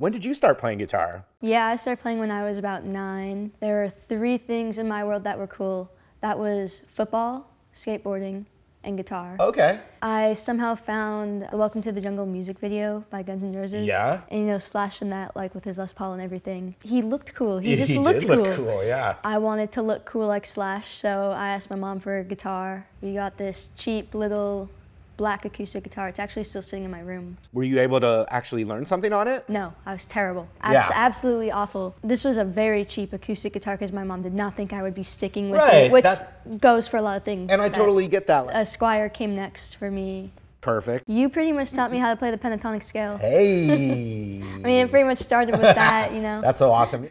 When did you start playing guitar? Yeah, I started playing when I was about nine. There were three things in my world that were cool. That was football, skateboarding, and guitar. Okay. I somehow found the Welcome to the Jungle music video by Guns N' Roses. Yeah. And you know, Slash in that, like with his Les Paul and everything. He looked cool. He just he looked did cool. look cool, yeah. I wanted to look cool like Slash, so I asked my mom for a guitar. We got this cheap little black acoustic guitar. It's actually still sitting in my room. Were you able to actually learn something on it? No, I was terrible. Abs- Yeah. Absolutely awful. This was a very cheap acoustic guitar because my mom did not think I would be sticking with Right, it, which that- goes for a lot of things. And I totally get that. A Squier came next for me. Perfect. You pretty much taught me how to play the pentatonic scale. Hey. I mean, it pretty much started with that, you know. That's so awesome.